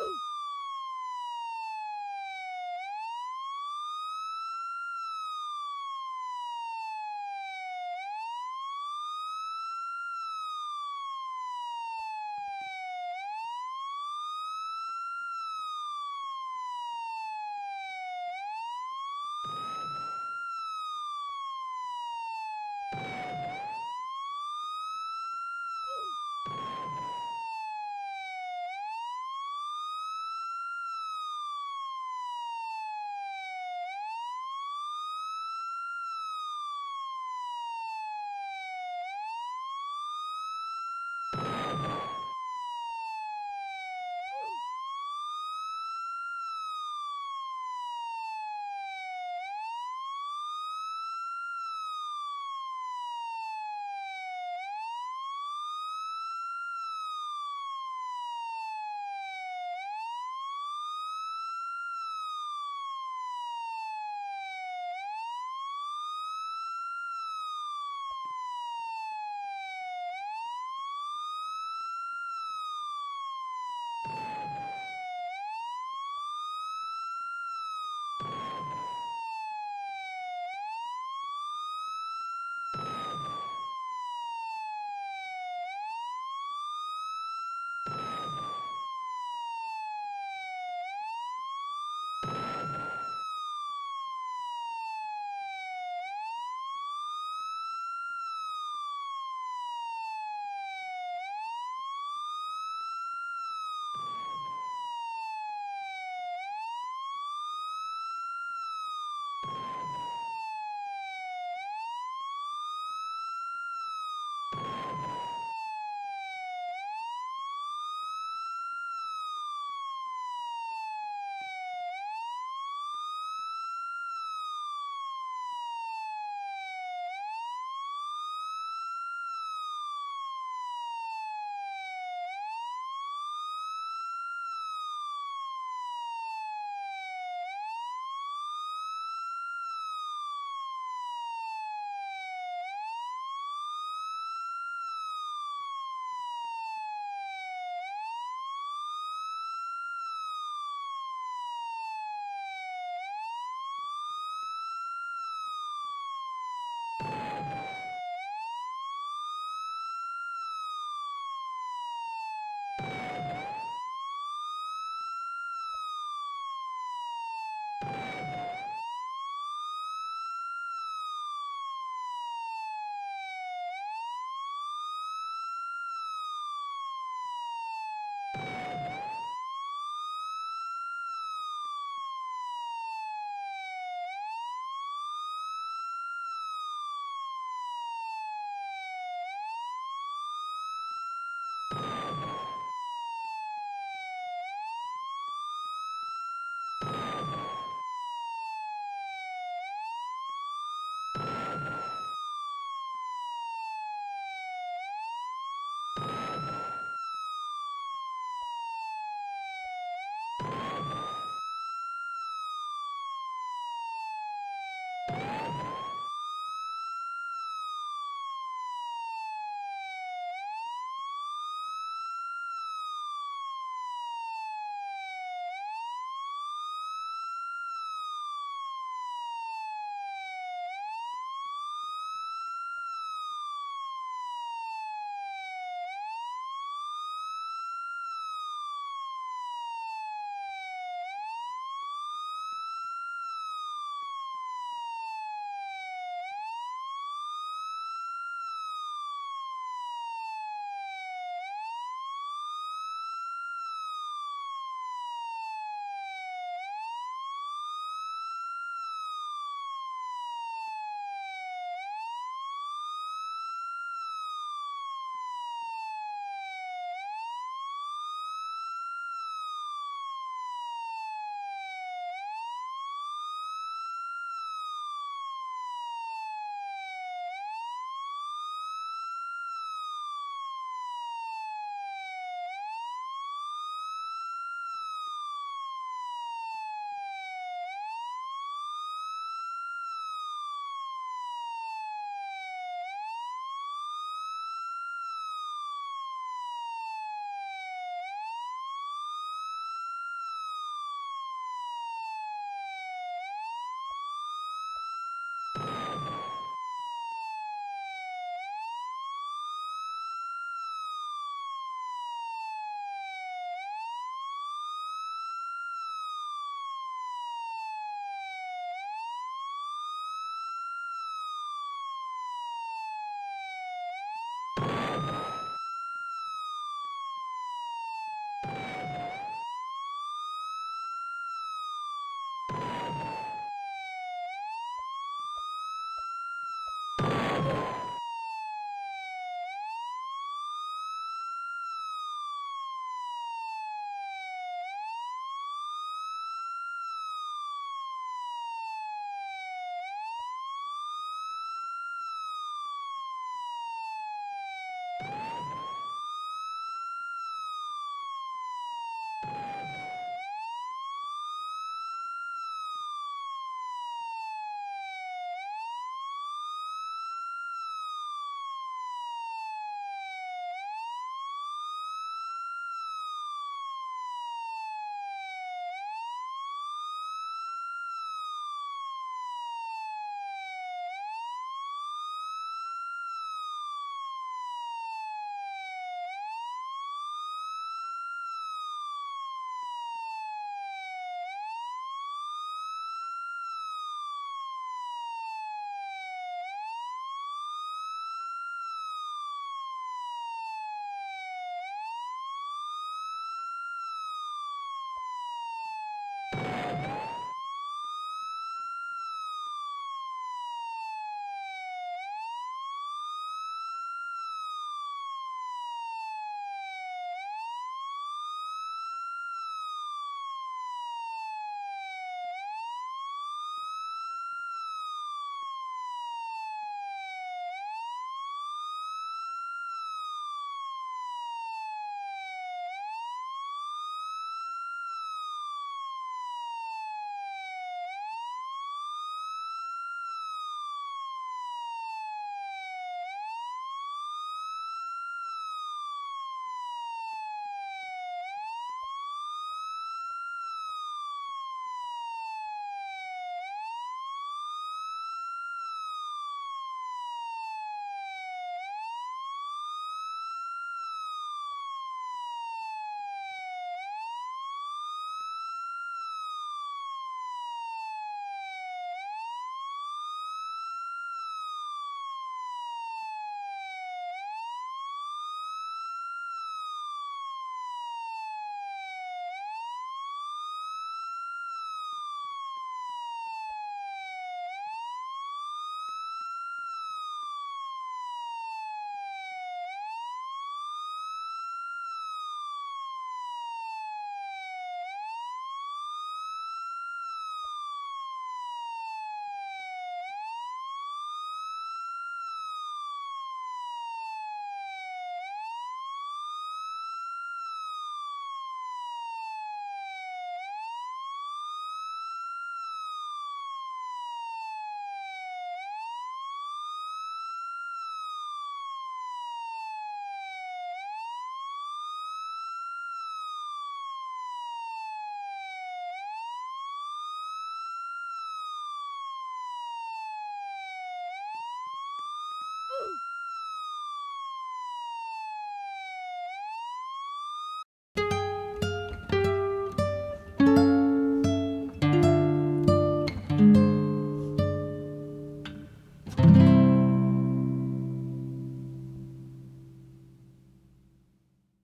Ooh.